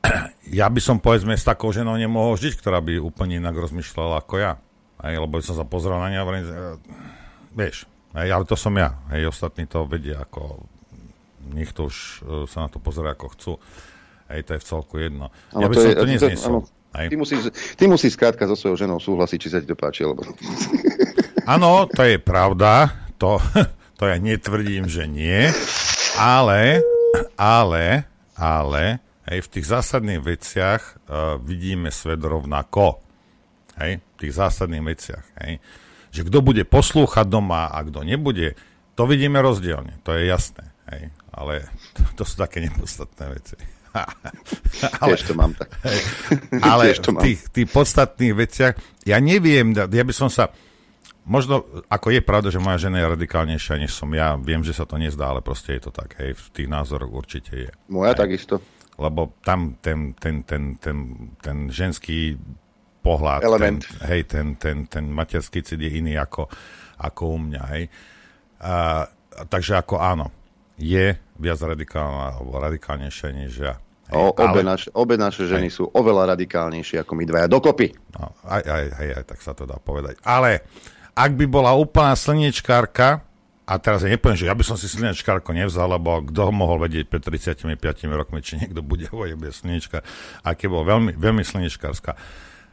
ja by som povedzme s takou ženou nemohol žiť, ktorá by úplne inak rozmýšľala ako ja. Hej, lebo by som sa pozrel na ňa a hovorím, e, vieš, hej, ale to som ja. Hej, ostatní to vedia ako, nech to už uh, sa na to pozrie ako chcú. Hej, to je v celku jedno. Ale ja by to som je- to áno. Ty musíš, ty musíš skrátka so svojou ženou súhlasiť, či sa ti to páči, alebo... Áno, to je pravda. To, to ja netvrdím, že nie. Ale, ale, ale, hej, v tých zásadných veciach uh, vidíme svet rovnako. Hej, v tých zásadných veciach. Hej. Že kto bude poslúchať doma a kto nebude, to vidíme rozdielne. To je jasné. Hej. Ale to, to sú také nepodstatné veci. Ale... Tiež to mám tak. Ale Tiež to v mám. tých, tých podstatných veciach, ja neviem, ja by som sa, možno, ako je pravda, že moja žena je radikálnejšia, než som ja, viem, že sa to nezdá, ale proste je to tak, hej, v tých názoroch určite je. Moja takisto. Lebo tam ten, ten, ten, ten, ten ženský pohľad, Element. Ten, hej, ten, ten, ten materský cit je iný ako, ako u mňa, hej. A, takže ako áno, je viac radikálna, alebo radikálnejšia než ja. Hej, O, obe, ale- naše, obe naše ženy sú oveľa radikálnejšie ako my dvaja dokopy. No, aj, aj, aj, aj, tak sa to dá povedať. Ale ak by bola úplná slniečkárka, a teraz ja nepoviem, že ja by som si slniečkárko nevzal, lebo kto ho mohol vedieť pred 35 rokmi, či niekto bude hovoriť bez slniečka, a keď bol veľmi, veľmi slniečkárska,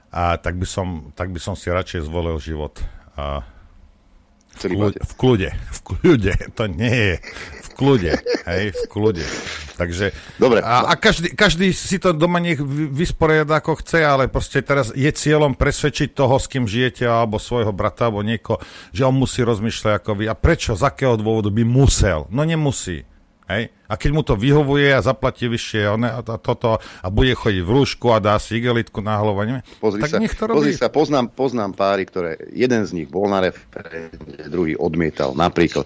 a tak by som, tak by som si radšej zvolil život a v, kľude, v kľude, v kľude, to nie je, v kľude, hej, v kľude. Takže, Dobre. a, a každý, každý si to doma nech vy- vysporiada ako chce, ale proste teraz je cieľom presvedčiť toho, s kým žijete, alebo svojho brata, alebo niekoho, že on musí rozmýšľať ako vy. A prečo, z akého dôvodu by musel? No nemusí. Hej? A keď mu to vyhovuje a zaplatí vyššie one, a, a toto a bude chodiť v rúšku a dá si igelitku na hlavu, neviem, Pozri tak sa, nech to robí. pozri sa poznám, poznám páry, ktoré jeden z nich bol na referende, druhý odmietal. Napríklad